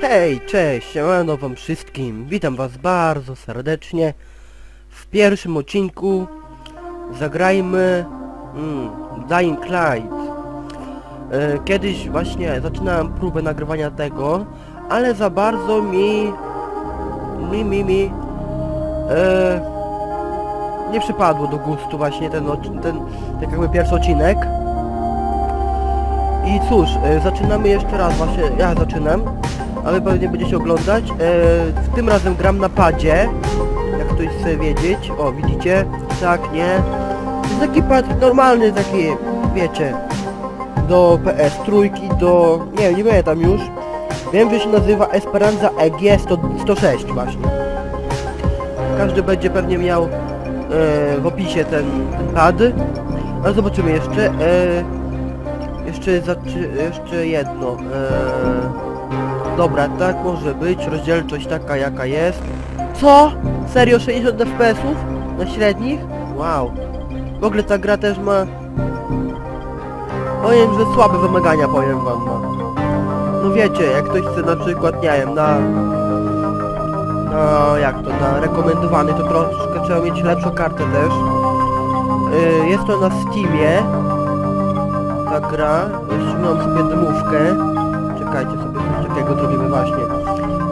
Hej, cześć, siemano wam wszystkim. Witam was bardzo serdecznie. W pierwszym odcinku zagrajmy mm, Dying Light. E, kiedyś właśnie zaczynałem próbę nagrywania tego, ale za bardzo mi... mi, mi, mi... E, nie przypadło do gustu właśnie ten, ten tak jakby pierwszy odcinek. I cóż, e, zaczynamy jeszcze raz, właśnie ja zaczynam, a wy pewnie będziecie oglądać. E, tym razem gram na padzie, jak ktoś chce wiedzieć. O, widzicie? Tak, nie? To jest taki pad normalny, taki, wiecie, do PS trójki, do... nie nie pamiętam już. Wiem, że się nazywa Esperanza EG 100, 106 właśnie. Każdy będzie pewnie miał e, w opisie ten, ten pad. Ale zobaczymy jeszcze. E, jeszcze, jeszcze jedno. E, dobra, tak może być. Rozdzielczość taka jaka jest. Co? Serio 60 FPS-ów? Na średnich? Wow. W ogóle ta gra też ma... Powiem, że słabe wymagania, powiem wam, no. No wiecie, jak ktoś chce na przykład, nie wiem, na... Na... jak to, na rekomendowany, to troszkę trzeba mieć lepszą kartę też. Y, jest to na Steamie. Ta gra. Ściągnąłem sobie demówkę. Czekajcie sobie, coś takiego zrobimy właśnie.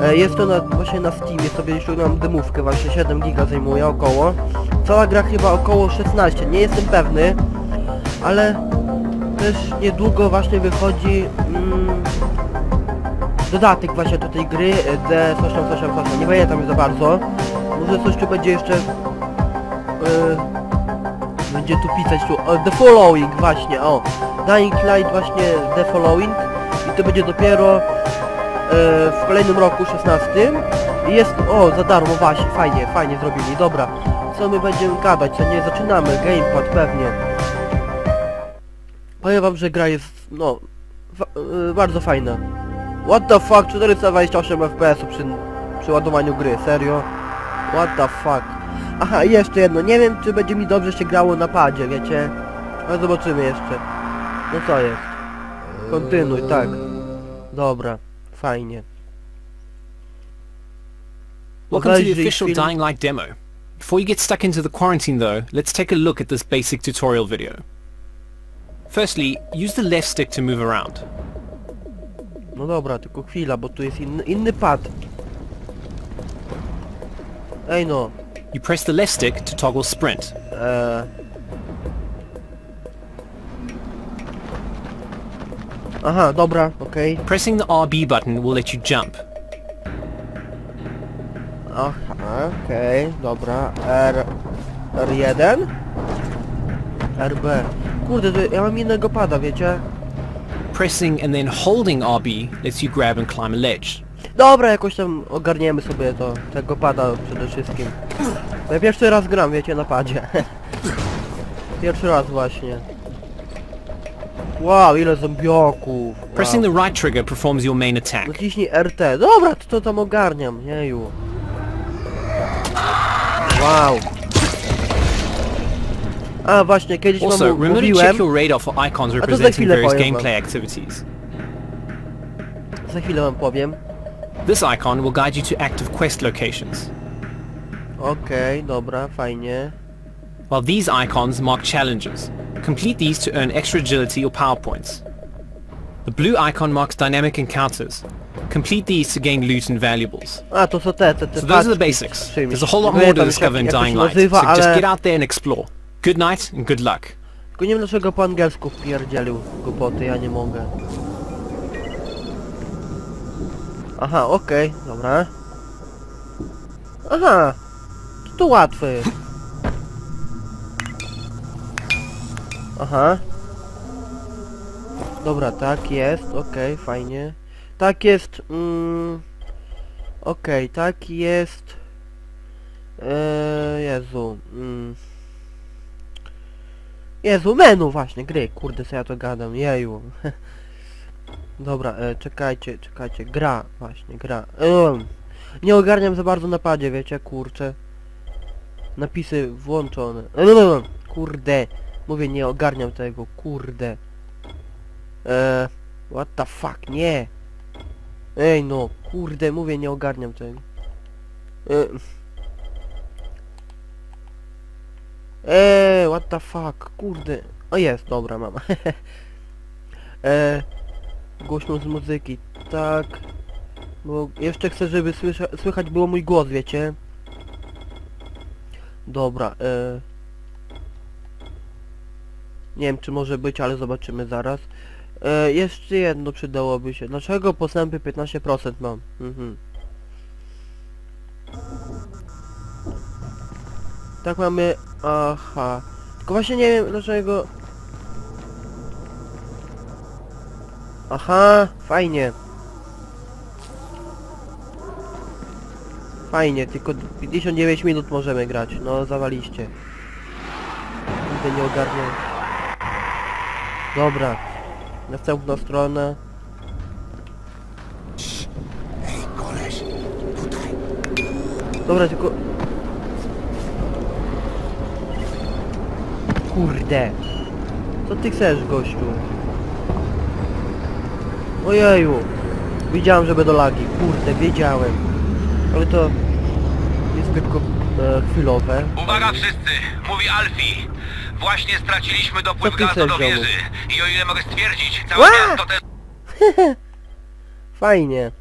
E, Jest to na, właśnie na Steamie, sobie ściągnąłem demówkę, właśnie 7 giga zajmuje około. Cała gra chyba około 16, nie jestem pewny, ale też niedługo właśnie wychodzi mm, dodatek właśnie do tej gry, e, D coś tam, coś tam, coś tam, nie pamiętam już za bardzo. Może coś tu będzie jeszcze... e, będzie tu pisać tu, o, The Following właśnie, o. Dying Light właśnie The Following. I to będzie dopiero e, w kolejnym roku 16 i jest, o za darmo właśnie, fajnie, fajnie zrobili, dobra co my będziemy gadać, co nie zaczynamy, gamepad pewnie. Powiem wam, że gra jest, no e, bardzo fajna. What the fuck, 428 fps przy, przy ładowaniu gry, serio? What the fuck? Aha jeszcze jedno, nie wiem czy będzie mi dobrze się grało na padzie, wiecie? Ale zobaczymy jeszcze no co jest kontynuuj, tak dobra, fajnie Welcome to the official. Dying Light demo. Before you get stuck into the quarantine though, let's take a look at this basic tutorial video. Firstly, use the left stick to move around. No dobra, tylko chwila, bo tu jest inny, inny pad. Ej no, You press the left stick to toggle sprint. eee... Aha, dobra, okej. Pressing the RB button will let you jump. Aha, okej, dobra. R... R1? RB. Kurde, to ja mam innego pada, wiecie? Pressing and then holding RB lets you grab and climb a ledge. Dobra, jakoś tam ogarniemy sobie to, tego pada przede wszystkim. Ja pierwszy raz gram, wiecie, na padzie. pierwszy raz właśnie. Wow, ile. Wow. Pressing the right trigger performs your main attack. Naciśnij RT. Dobra, to, to tam ogarniam, jeju. Wow. A właśnie, kiedyś Also, wam remember to check your radar for icons representing various gameplay activities. za chwilę wam powiem. This icon will guide you to active quest locations, Okej, dobra, fajnie. while these icons mark challenges. Complete these to earn extra agility or power points. The blue icon marks dynamic encounters. Complete these to gain loot and valuables. A, to są te, te, te So those are the basics. There's a whole lot more to discover in jak, jak to Dying Light, so just uh, get out there and explore. Good night and good luck. Tylko nie wiem dlaczego po angielsku głupoty, ja nie mogę. Aha, okej, dobra. Aha, to, to łatwe jest. Aha. Dobra, tak jest, okej, fajnie. Tak jest, mm, Okej, tak jest... Eee, Jezu, mm. Jezu, menu właśnie, gry, kurde, co ja to gadam, jeju. Dobra, e, czekajcie, czekajcie, gra, właśnie, gra. Ehm, nie ogarniam za bardzo napadzie, wiecie, kurczę. Napisy włączone. Ehm, kurde, mówię, nie ogarniam tego, kurde. Eee, what the fuck, nie. Ej no, Kurde, mówię, nie ogarniam tego. E... Eee, what the fuck, kurde. O jest, dobra, mama. eee, głośno z muzyki, tak. Bo jeszcze chcę, żeby słysza, słychać było mój głos, wiecie? Dobra, eee. Nie wiem, czy może być, ale zobaczymy zaraz. E, jeszcze jedno przydałoby się. Dlaczego postępy 15% mam? Mhm. Tak mamy... Aha. Tylko właśnie nie wiem dlaczego... Aha, fajnie. Fajnie, tylko 59 minut możemy grać. No, zawaliście. Nigdy nie ogarnię. Dobra. Następna strona. Hej, koleś, tutaj. Dobra, tylko... Kurde. Co ty chcesz, gościu? Ojeju. Wiedziałem, że będą lagi. Kurde, wiedziałem. Ale to... Jest tylko e, chwilowe. Uwaga wszyscy! Mówi Alfie! Właśnie straciliśmy dopływ gazu do wieży. I o ile mogę stwierdzić, całe Ła! miasto też Fajnie.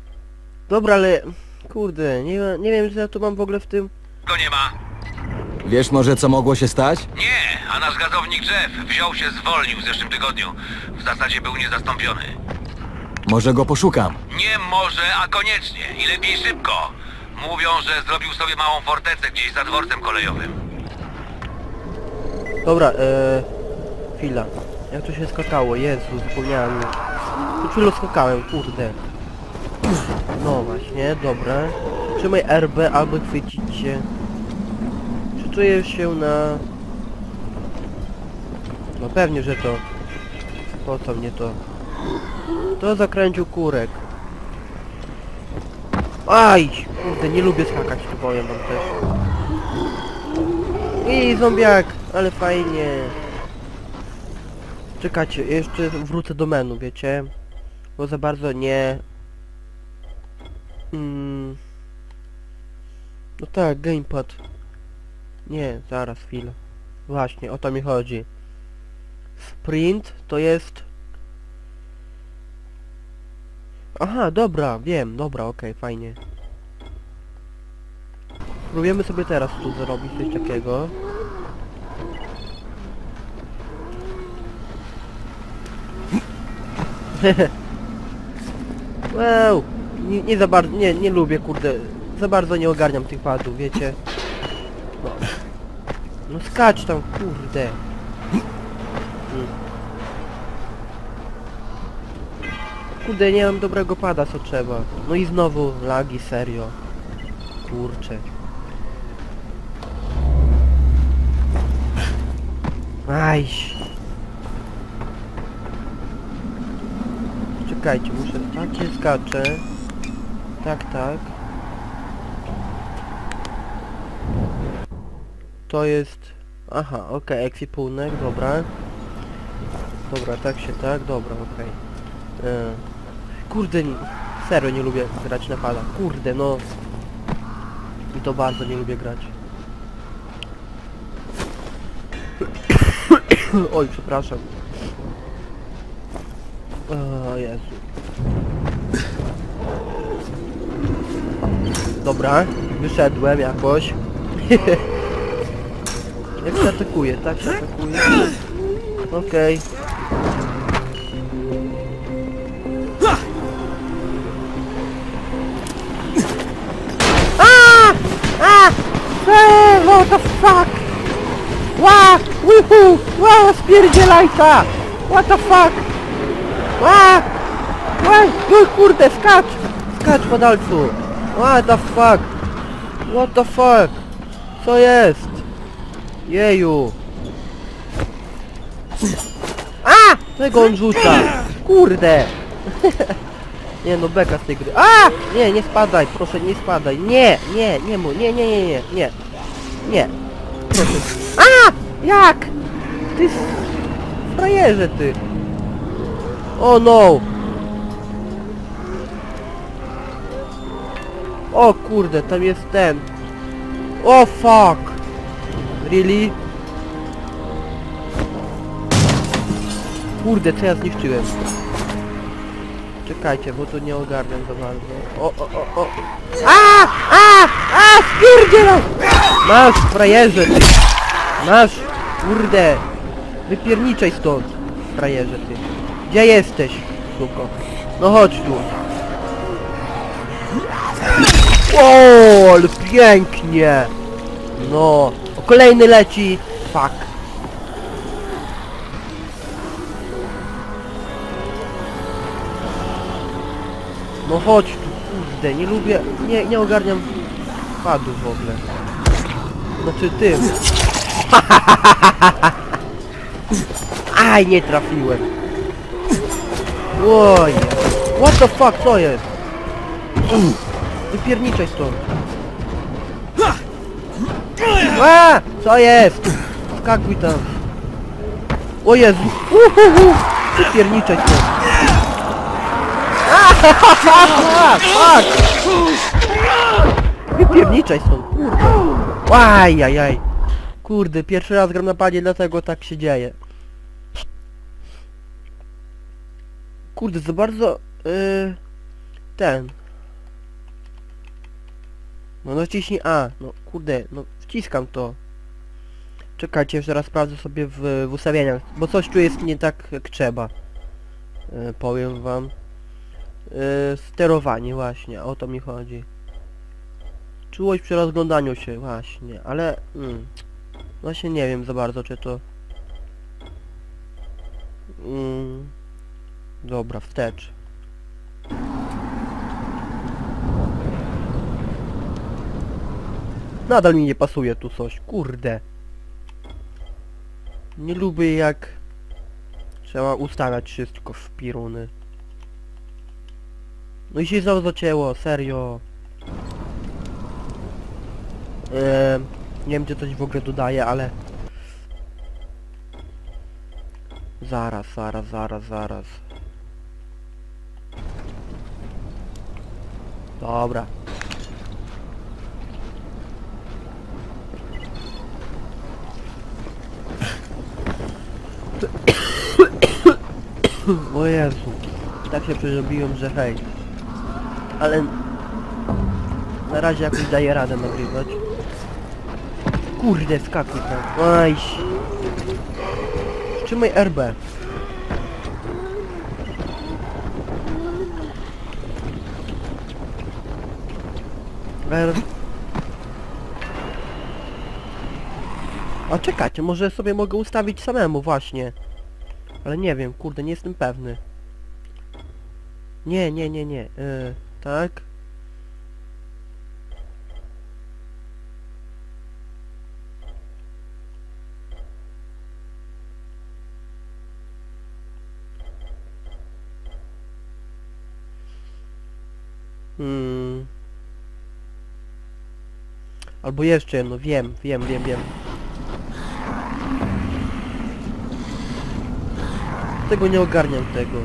Dobra, ale... Kurde, nie, nie wiem, co ja tu mam w ogóle w tym... go nie ma. Wiesz może co mogło się stać? Nie, a nasz gazownik Jeff wziął się zwolnił w zeszłym tygodniu. W zasadzie był niezastąpiony. Może go poszukam. Nie może, a koniecznie. I lepiej szybko. Mówią, że zrobił sobie małą fortecę gdzieś za dworcem kolejowym. Dobra, e... Chwila. Jak to się skakało? Jezu, zapomniałem. Tu chwilę skakałem, kurde. No właśnie, dobra. Trzymaj RB, aby chwycić się. Przyczujesz się na... No pewnie, że to... Po co mnie to? To zakręcił kurek. Aj! Kurde, nie lubię skakać, tu powiem wam też. I zombiak, ale fajnie. Czekajcie, jeszcze wrócę do menu, wiecie? Bo za bardzo nie... Mm. No tak, gamepad. Nie, zaraz, chwilę. Właśnie, o to mi chodzi. Sprint to jest... Aha, dobra, wiem, dobra, okej, fajnie. Próbujemy sobie teraz tu zrobić coś takiego. wow, nie, nie za bardzo, nie, nie lubię, kurde, za bardzo nie ogarniam tych padów, wiecie. No, no skacz tam, kurde. Kurde, nie mam dobrego pada, co trzeba. No i znowu lagi, serio. Kurczę. Ajś. Czekajcie, muszę... Tak się skacze. Tak, tak. To jest... Aha, okej, ekwipunek, dobra. Dobra, tak się tak, dobra, okej. E, Kurde, nie- serio nie lubię grać na pada. Kurde, no... I to bardzo nie lubię grać. Oj, przepraszam. O Jezu. Dobra, wyszedłem jakoś. Jak się atakuje, tak się atakuje. Okej. Eee, what the fuck? Ła! Wuhu! Ła! Spierdzielajka! What the fuck? Ła! Ła! No kurde, skacz! Skacz padalcu! What the fuck? What the fuck? Co jest? Jeju! A! Czego on rzuca? Kurde! Nie no, beka z tej gry. A! Nie, nie spadaj, proszę, nie spadaj. Nie, nie, nie mu, nie, nie, nie, nie, nie. Nie. Proszę. A! Jak? Ty frajerze ty. O no! O kurde, tam jest ten. O fuck! Really? Kurde, co ja zniszczyłem? Czekajcie, bo tu nie ogarniam za bardzo. O, o, o, o. A! A! A! Spierdzielam! Masz, frajerze ty! Masz! Kurde! Wypierniczaj stąd, frajerze ty. Gdzie jesteś, suko? No chodź tu. O, ale pięknie! No, o kolejny leci. Fuck. No chodź tu, kurde, nie lubię, nie, nie ogarniam padów w ogóle. Znaczy tym. Aj, nie trafiłem. Oj, what the fuck, co jest? Wypierniczaj stąd. A, co jest? Skakuj tam. O Jezu. Uhuhu. Wypierniczaj stąd. A. Wypierniczaj stąd, kurde. Ajajaj. Kurde, pierwszy raz gram na padzie, dlatego tak się dzieje. Kurde, za bardzo... Yy, ten. No naciśnij A. No kurde, no wciskam to. Czekajcie, jeszcze raz sprawdzę sobie w, w ustawieniach, bo coś tu jest nie tak jak trzeba. Yy, powiem wam. Yy, sterowanie właśnie, o to mi chodzi. Czułość przy rozglądaniu się, właśnie, ale... Mm, właśnie nie wiem za bardzo, czy to... Mm, dobra, wstecz. Nadal mi nie pasuje tu coś, kurde. Nie lubię jak... Trzeba ustawiać wszystko w piruny. No i się znowu zacięło, serio. Eee, nie wiem czy coś w ogóle dodaje, ale... Zaraz, zaraz, zaraz, zaraz. Dobra. O Jezu. Tak się przerobiłem, że hej. Ale... Na razie jakoś daję radę nagrywać. Kurde, skakuj tam. Aj. Wstrzymaj RB. R... A czekajcie, może sobie mogę ustawić samemu właśnie. Ale nie wiem, kurde, nie jestem pewny. Nie, nie, nie, nie. Yy, tak. Hmm. Albo jeszcze jedno, wiem, wiem, wiem, wiem. Tego nie ogarniam tego.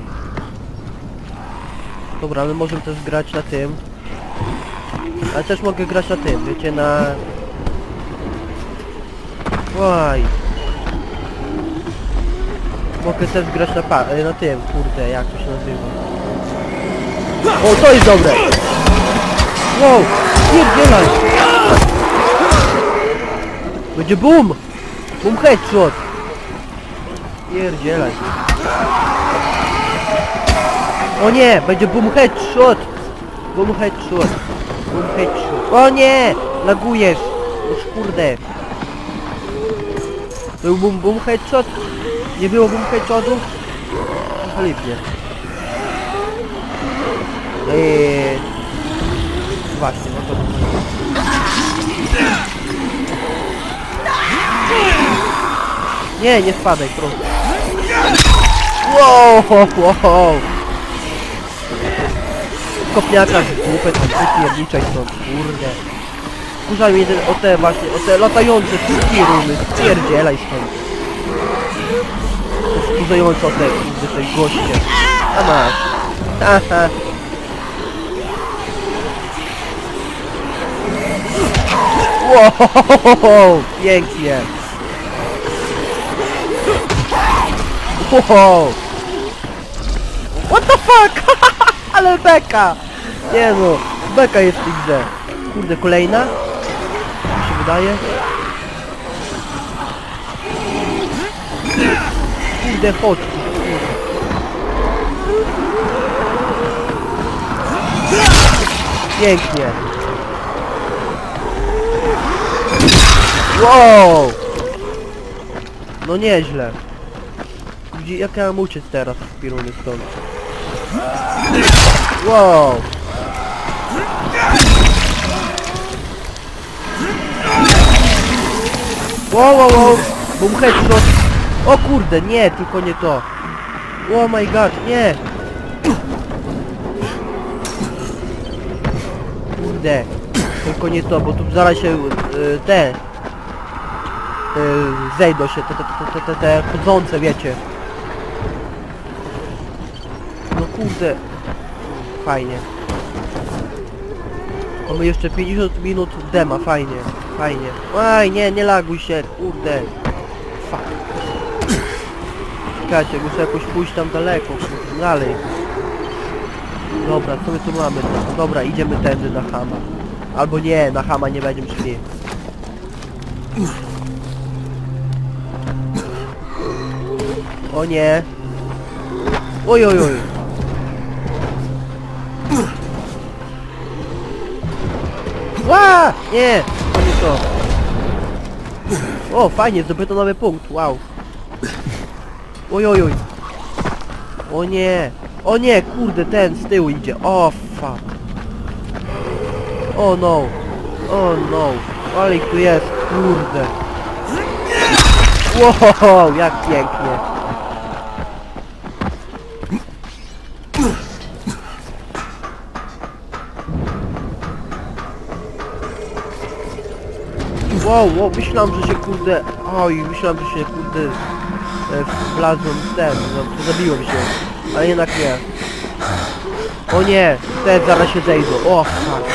Dobra, ale możemy też grać na tym. Ale też mogę grać na tym, wiecie, na... Łaj. Mogę też grać na pa na tym, kurde, jak to się nazywa. O, to jest dobre! Wow! Pierdzielaj! Będzie boom! Boom headshot! Pierdzielaj! O nie! Będzie boom headshot! Boom headshot! Boom headshot! O nie! Lagujesz! Już kurde! Był boom boom headshot? Nie było boom headshotu? Trochę Eee... Właśnie, no to... Nie, nie spadaj, proszę. Wow, wow, wow. Kopniaka w dupę tam wypierniczaj stąd, kurde. Kurza mnie ten, o te właśnie, o te latające wszystkie rumy, spierdzielaj stąd. To wkurzające o te, kurde, te goście. A masz. Haha. Wow, pięknie. Wow. What the fuck? Ale beka. Nie no, beka jest grze. Kurde, kolejna? Mi się wydaje. Kurde, chodź. Pięknie. Wow! No nieźle. Gdzie, jak ja mam uciec teraz z piruny stąd? Wow! Wow, wow, wow! Boom headshot! O kurde, nie, tylko nie to! Oh my god, nie! Kurde, tylko nie to, bo tu zaraz się y, te zejdą się te, te, te, te, te, te chodzące, wiecie. No kurde, fajnie. Mamy jeszcze 50 minut dema, fajnie, fajnie. Aj, nie, nie laguj się, kurde. Fuck. Czekajcie, muszę jakoś pójść tam daleko, kurde, dalej. Dobra, co my tu mamy? Dobra, idziemy tędy na Hama. Albo nie, na Hama nie będziemy szli. O nie. Oj, oj, oj. Ła! Nie! To nie to. O, fajnie, zdobyto nowy punkt, wow. Oj, oj, oj. O nie! O nie, kurde, ten z tyłu idzie. O, fuck. O no. O no. Ale ich tu jest, kurde. Wow, jak pięknie. Wow, wow, myślałem, że się kurde... Oj, myślałem, że się kurde... E, wlazłem w ten, no, zabiłem się. Ale jednak nie. O nie, te zaraz się zejdą. O, fuck.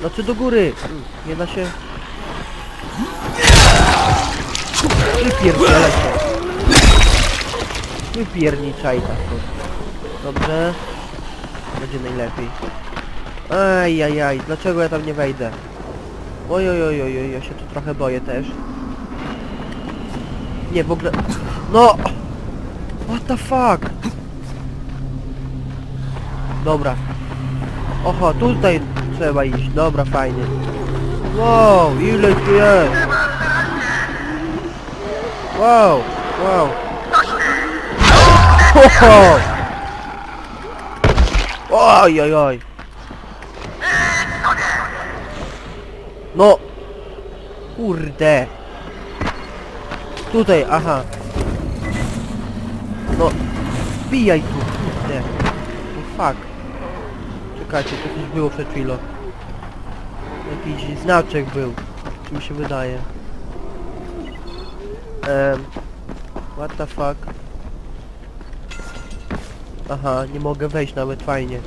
Znaczy do góry. Nie da się... Wypierdzielę się. Wypierniczaj tak. Dobrze. Będzie najlepiej. Ajajaj, dlaczego ja tam nie wejdę? Oj, oj, oj, oj, ja się tu trochę boję też. Nie, w ogóle... No! What the fuck? Dobra. Oho, tutaj trzeba iść. Dobra, fajnie. Wow, ile tu jest? Wow, wow. Oho! Oj, oj, oj. No! Kurde! Tutaj, aha. No, wbijaj tu, kurde. No fuck. Czekajcie, to coś było przed chwilą. Jakiś znaczek był. Czy mi się wydaje. Um, what the fuck? Aha, nie mogę wejść nawet fajnie.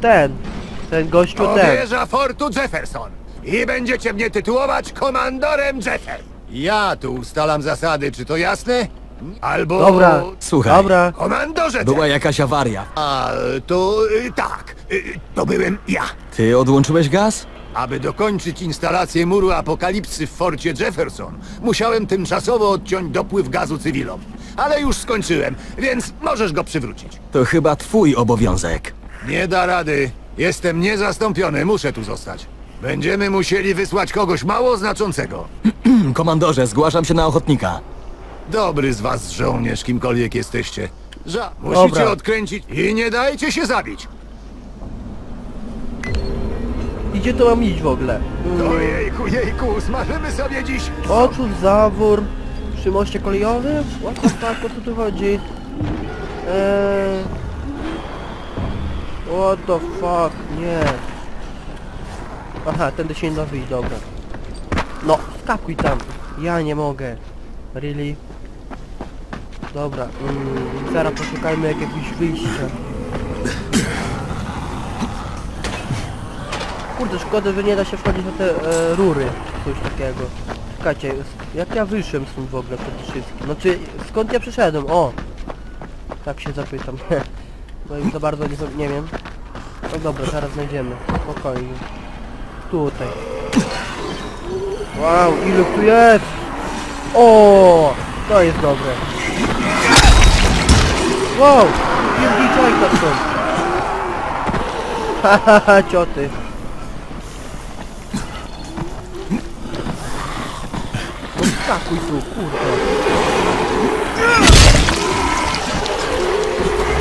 Ten. Ten gościu ten. wieża Fortu Jefferson. I będziecie mnie tytułować komandorem Jeffer. Ja tu ustalam zasady, czy to jasne? Albo... Dobra. Słuchaj. Dobra. Komandorze Była jakaś awaria. A, to y, tak. Y, to byłem ja. Ty odłączyłeś gaz? Aby dokończyć instalację muru apokalipsy w forcie Jefferson, musiałem tymczasowo odciąć dopływ gazu cywilom. Ale już skończyłem, więc możesz go przywrócić. To chyba twój obowiązek. Nie da rady. Jestem niezastąpiony, muszę tu zostać. Będziemy musieli wysłać kogoś mało znaczącego. Komandorze, zgłaszam się na ochotnika. Dobry z was żołnierz, kimkolwiek jesteście. Ża musicie Dobra. odkręcić i nie dajcie się zabić. Gdzie to mam iść w ogóle? Ojejku, jejku, smażymy sobie dziś. Oczu, zawór przy moście kolejowym? What the fuck, o co tu chodzi? Eee... What the fuck, nie. Aha, tędy się nie da wyjść, dobra. No, skakuj tam. Ja nie mogę. Really? Dobra, mm, zaraz poszukajmy jakiegoś wyjścia. Kurde, szkoda, że nie da się wchodzić na te e, rury, coś takiego. Czekajcie, jak ja wyszłem stąd w ogóle przede wszystkim? Znaczy, skąd ja przyszedłem? O! Tak się zapytam. Bo już za bardzo nie, nie wiem. No dobra, zaraz znajdziemy. Spokojnie. Tutaj. Wow, ile tu jest! O, To jest dobre. Wow! Pierdziczaj to są! Hahaha, cioty. No skakuj tu, kurde.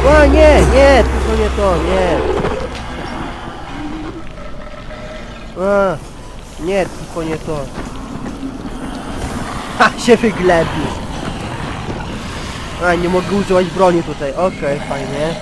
O nie, nie, tylko nie to, nie. A, nie, tylko nie to. Ha, się wyglebił. A, nie mogę używać broni tutaj. Okej, fajnie.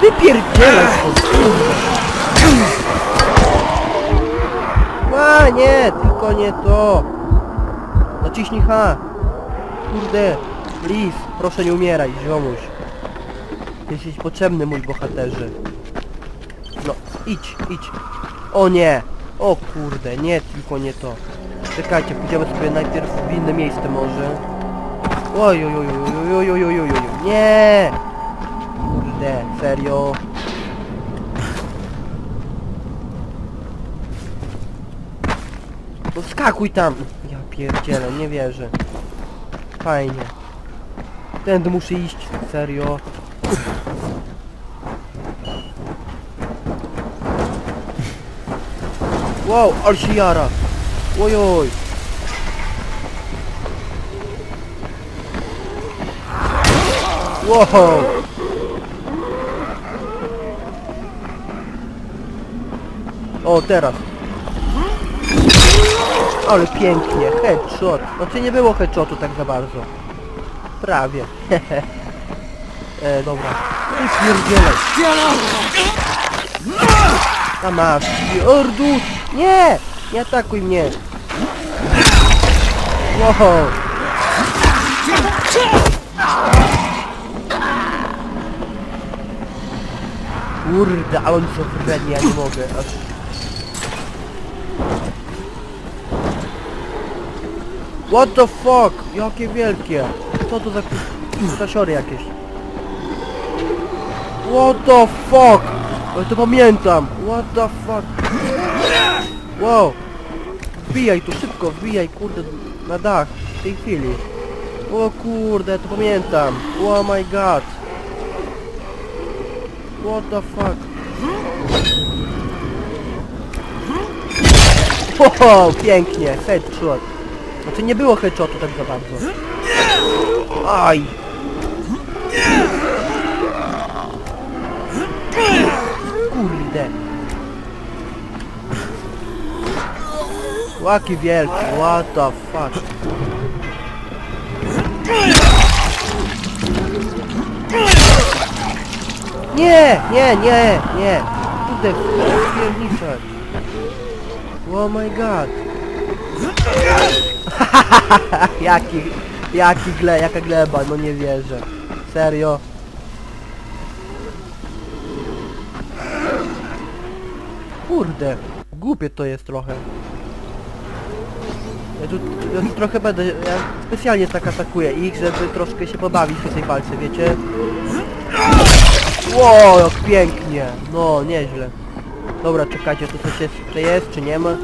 Wypierdzielaj stąd, kurde. A, nie, tylko nie to. Naciśnij H. Kurde, please, proszę nie umieraj, ziomuś. Jesteś potrzebny, mój bohaterze. No, idź, idź. O nie! O kurde, nie, tylko nie to. Czekajcie, pójdziemy sobie najpierw w inne miejsce może. Oj, oj, oj, oj, oj, oj, oj, oj, oj, oj, nie! Kurde, serio. No skakuj tam! Ja pierdzielę, nie wierzę. Fajnie. Tędy muszę iść, serio. Wow, ale się jara! Ojoj! Wow! O, teraz. Ale pięknie, headshot. Znaczy nie było headshotu tak za bardzo. Prawie. e, dobra. I pierdzielaj. A masz. Ordu! Nie! Nie atakuj mnie. Wow. Kurde, a oni są wredni, ja nie mogę. Aż... What the fuck? Jakie wielkie! Co to za stasiory jakieś? What the fuck? Ja to pamiętam! What the fuck? Wow! Wbijaj tu szybko, wbijaj kurde na dach w tej chwili. O kurde, ja to pamiętam. Oh my god. What the fuck? Wow, pięknie, headshot. Znaczy nie było headshotu tak za bardzo. Aj! Kurde. Łaki wielki, what the fuck. Nie, nie, nie, nie. Kurde, pierniczek. Oh my god. jaki, jaki gle, jaka gleba, no nie wierzę. Serio. Kurde, głupie to jest trochę. Ja tu, ja tu trochę będę, ja specjalnie tak atakuję ich, żeby troszkę się pobawić w tej walce, wiecie? Ło, jak pięknie! No, nieźle. Dobra, czekajcie, tu coś jeszcze jest, czy nie ma?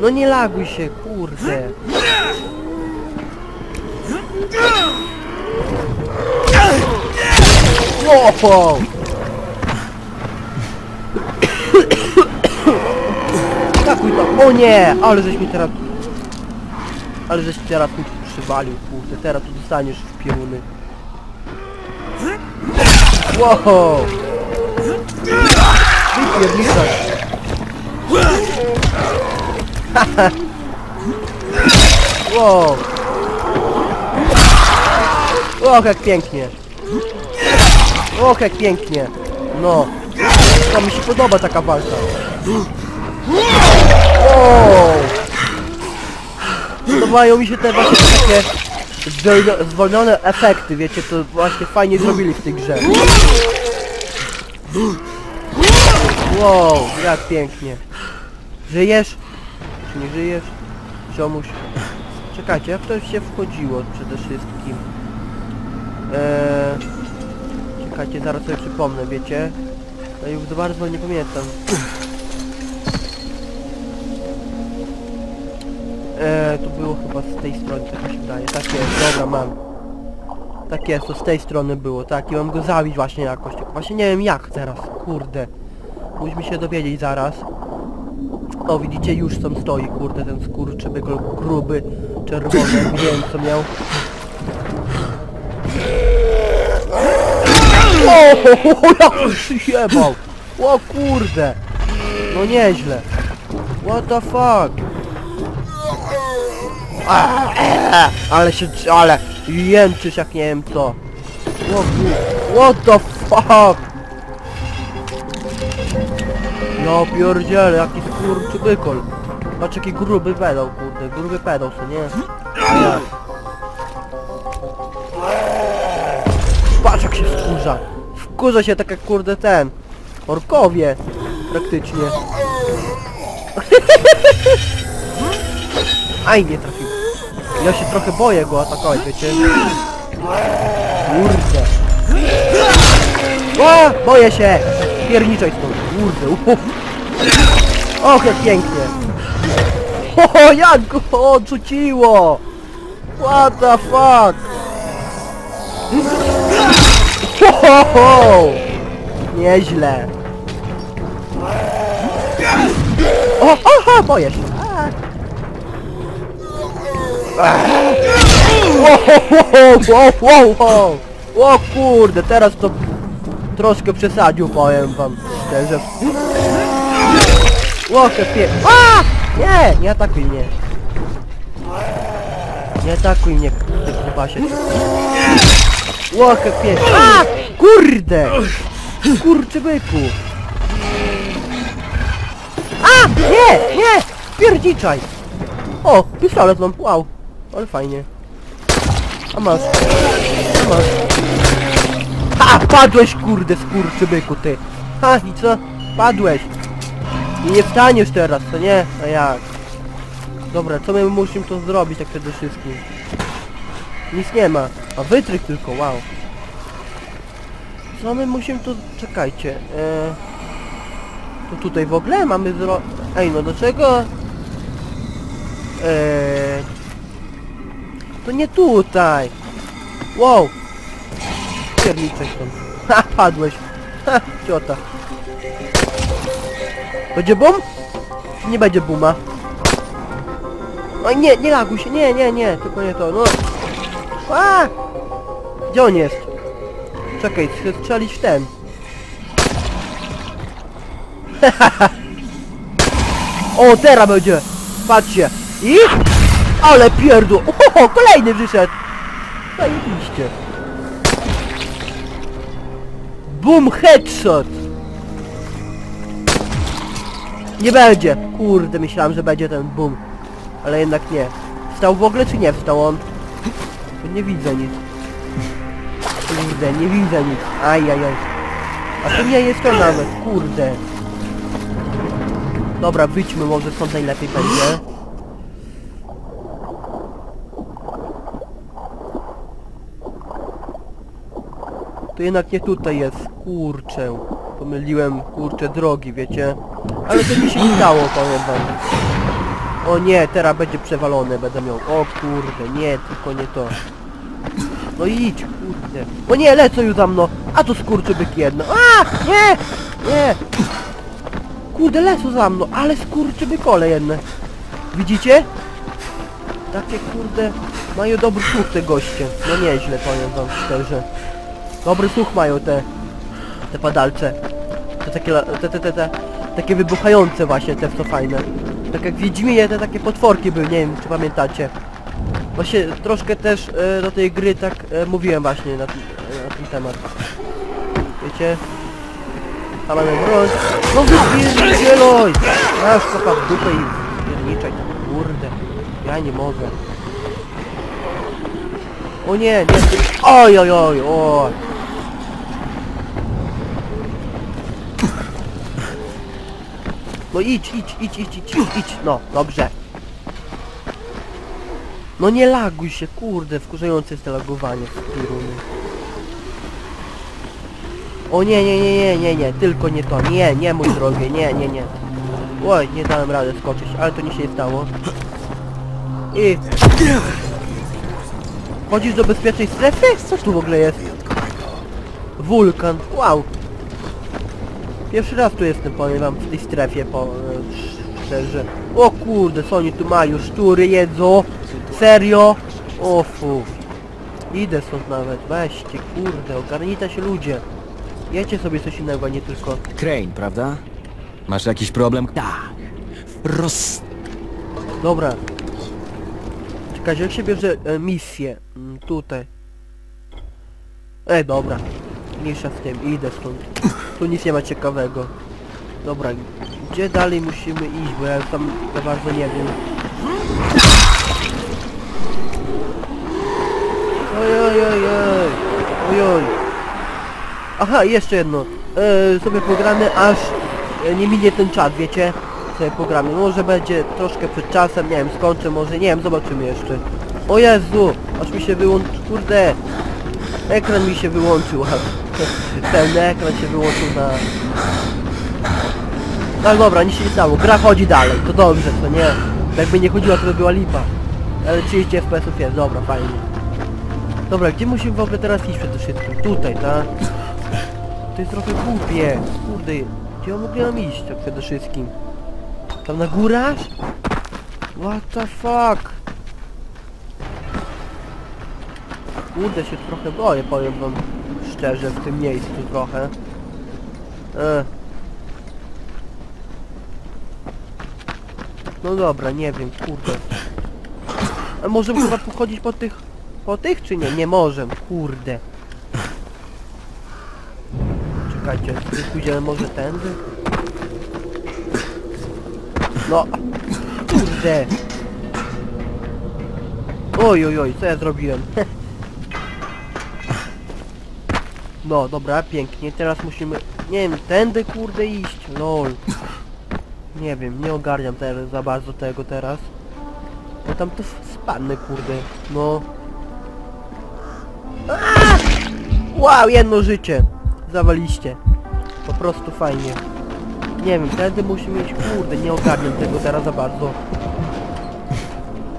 No nie laguj się, kurde. Wow! Skakuj tam, o nie! Ale żeś mi teraz... Ale żeś teraz mi przywalił, kurde, teraz tu dostaniesz w pioruny. Wow! Wypierniczać! wow! O, jak pięknie! O, jak pięknie! No! To mi się podoba taka walka. Wow! Podobają mi się te właśnie takie zwolnione efekty, wiecie, to właśnie fajnie zrobili w tej grze. Wow, jak pięknie. Żyjesz? Czy nie żyjesz? Czemuś? Czekajcie, jak to się wchodziło przede wszystkim? Eee, czekajcie, zaraz sobie przypomnę, wiecie? Ja już bardzo nie pamiętam. Eee, to było chyba z tej strony, tak mi się wydaje. Tak jest, dobra, mam. Tak jest, to z tej strony było, tak, i mam go zabić właśnie jakoś. Właśnie nie wiem jak teraz, kurde. Musimy się dowiedzieć zaraz. O, widzicie, już tam stoi, kurde, ten skurczybyk gruby, czerwony, nie wiem co miał. O, jak przyjebał! O kurde! No nieźle. What the fuck? E, ale się, ale jęczysz jak nie wiem co. What the fuck? No pierdziele, jaki skurczybykol. Patrz jaki gruby pedał, kurde, gruby pedał, co nie? Patrz jak się wkurza. Wkurza się tak jak kurde ten. Orkowie. Praktycznie. Aj, nie trafił. Ja się trochę boję go atakować, wiecie? Kurde. O, boję się! Pierniczaj stąd, kurde. Uf. Och, jak pięknie. O, jak go odrzuciło! What the fuck? Ho, ho! Nieźle. O, aha, boję się. O kurde, teraz to troszkę przesadził, powiem wam szczerze. Łokę pie... A! Nie, nie atakuj mnie. Nie atakuj mnie, ty chybasie. Łokę pie... A! Kurde! Kurczy byku! A! Nie! Nie! Pierdziczaj! O! Pistolet mam, wow! Ale fajnie. A masz. A masz. Ha! Padłeś kurde skurczy byku ty! Ha! I co? Padłeś! I nie wstaniesz teraz, to nie? A jak? Dobra, co my musimy to zrobić tak przede wszystkim? Nic nie ma. A wytrych tylko, wow. Co my musimy tu... Czekajcie. E... To tutaj w ogóle mamy zro... Ej, no do czego... Eee... To nie tutaj. Wow. Pierniczek tam. Ha, padłeś. Ha, ciota. Będzie bum? Nie będzie buma? Oj, nie, nie laguj się, nie, nie, nie, tylko nie to, no. A! Gdzie on jest? Czekaj, chcę strzelić w ten. o, teraz będzie! Patrzcie! I? Ale pierdół! O, kolejny wyszedł! Zajebiście. Boom headshot! Nie będzie! Kurde, myślałem, że będzie ten boom. Ale jednak nie. Wstał w ogóle czy nie wstał on? Nie widzę nic. Kurde, nie widzę nic. Ajajaj. A tu nie jest to nawet, kurde. Dobra, wyjdźmy może stąd najlepiej będzie. To jednak nie tutaj jest, kurczę. Pomyliłem, kurczę, drogi, wiecie. Ale to mi się nie stało, powiem wam. O nie, teraz będzie przewalone, będę miał. O kurde, nie, tylko nie to. No idź, kurde. O nie, lecą już za mną. A to skurczybyk jedno. A, nie, nie. Kurde, lecą za mną, ale skurczybykole jedne. Widzicie? Takie kurde, mają dobry słuch te goście. No nieźle, powiem wam szczerze. Dobry słuch mają te, te padalce. Te takie, te, te, te, te, takie wybuchające właśnie, te co fajne. Tak jak w Wiedźminie te takie potworki były, nie wiem czy pamiętacie. Właśnie troszkę też e, do tej gry tak e, mówiłem właśnie na, na ten temat. Wiecie? Palamy broń. No wypierdzieloj! Masz kopa w dupę i pierniczaj. Kurde. Ja nie mogę. O nie, nie. Oj, oj, oj, oj. No idź, idź, idź, idź, idź, idź. No, dobrze. No nie laguj się, kurde, wkurzające jest to lagowanie w tej runy. O nie, nie, nie, nie, nie, nie, tylko nie to, nie, nie mój drogi, nie, nie, nie. Oj, nie dałem rady skoczyć, ale to nic się nie stało. I... Chodzisz do bezpiecznej strefy? Co tu w ogóle jest? Wulkan, wow. Pierwszy raz tu jestem, powiem wam, w tej strefie, po, e, sz- szczerze. O kurde, co oni tu mają? Szczury jedzą? Serio? O fu. Idę stąd nawet, weźcie, kurde, ogarnijcie się ludzie. Jecie sobie coś innego, a nie tylko... Crane, prawda? Masz jakiś problem? Tak. Roz... Dobra. Czekajcie, jak się bierze e, misję? Mm, tutaj. E, dobra. Mniejsza z tym, idę stąd. Tu nic nie ma ciekawego. Dobra, gdzie dalej musimy iść, bo ja tam za bardzo nie wiem. Oj, oj, oj, oj. Oj, oj. Aha, jeszcze jedno. E, sobie pogramy aż e, nie minie ten czat, wiecie? Sobie pogramy. Może będzie troszkę przed czasem, nie wiem, skończę, może, nie wiem, zobaczymy jeszcze. O Jezu, aż mi się wyłączył, kurde. Ekran mi się wyłączył, aż ten ekran się wyłączył na... No dobra, nic się nie stało, gra chodzi dalej, to dobrze, to nie. Jakby nie chodziła, to by była lipa. Ale 30 FPS-ów jest, dobra, fajnie. Dobra, gdzie musimy w ogóle teraz iść przede wszystkim? Tutaj, tak? To jest trochę głupie. Kurde, gdzie mogłem iść tak przede wszystkim? Tam na górę? aż? What the fuck? Kurde się trochę boję, powiem wam szczerze, w tym miejscu trochę. E. No dobra, nie wiem, kurde. A możemy chyba tu chodzić po tych... Po tych czy nie? Nie możemy, kurde. Czekajcie, pójdziemy może tędy? No, kurde. Oj, oj, oj, co ja zrobiłem? No, dobra, pięknie, teraz musimy, nie wiem, tędy kurde iść, lol. Nie wiem, nie ogarniam teraz za bardzo tego teraz. Bo tam to spadnę, kurde, no. Wow, jedno życie! Zawaliście. Po prostu fajnie. Nie wiem, tędy musimy iść, kurde, nie ogarniam tego teraz za bardzo.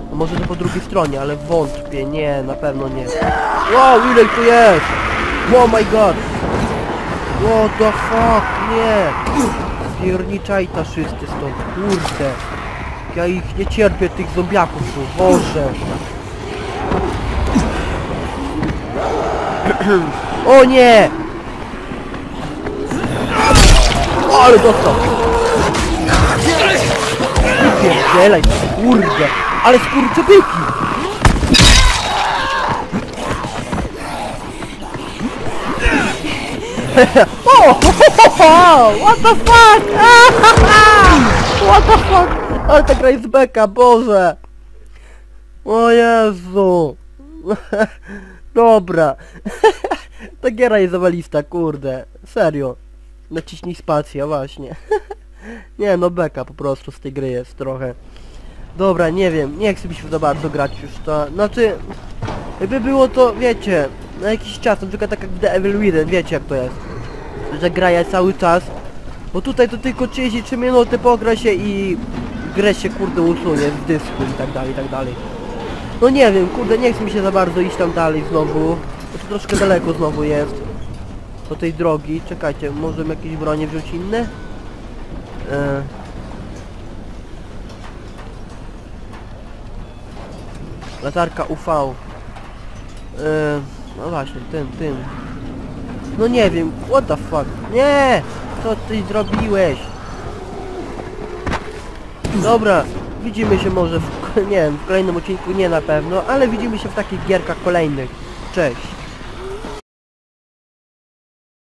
No może to po drugiej stronie, ale wątpię, nie, na pewno nie. Wow, ile tu jest! Oh my god! What the fuck, nie! Pierniczaj ta wszyscy stąd, kurde! Ja ich nie cierpię, tych zombiaków tu, Boże! O nie! Ale dostał! Wypierdzielaj, kurde! Ale skurczybyki! O! What the fuck? What the fuck? Ale ta gra jest beka, Boże! O Jezu! Dobra. Ta giera jest zawalista, kurde. Serio. Naciśnij spację, właśnie. nie no, beka po prostu z tej gry jest trochę. Dobra, nie wiem, nie chcę mi się za bardzo grać już to. Znaczy, jakby było to, wiecie, na jakiś czas, na przykład tak jak w The Evil Within, wiecie jak to jest. Jest cały czas. Bo tutaj to tylko 33 minuty pogra się i grę się kurde usunie z dysku i tak dalej, i tak dalej. No nie wiem, kurde, nie chce mi się za bardzo iść tam dalej znowu. Bo to troszkę daleko znowu jest. Do tej drogi. Czekajcie, możemy jakieś bronie wziąć inne? E... Latarka UV. E... No właśnie, tym, tym. No nie wiem, what the fuck. Nie! Co ty zrobiłeś? Dobra, widzimy się może w, nie wiem, w kolejnym odcinku, nie na pewno, ale widzimy się w takich gierkach kolejnych. Cześć!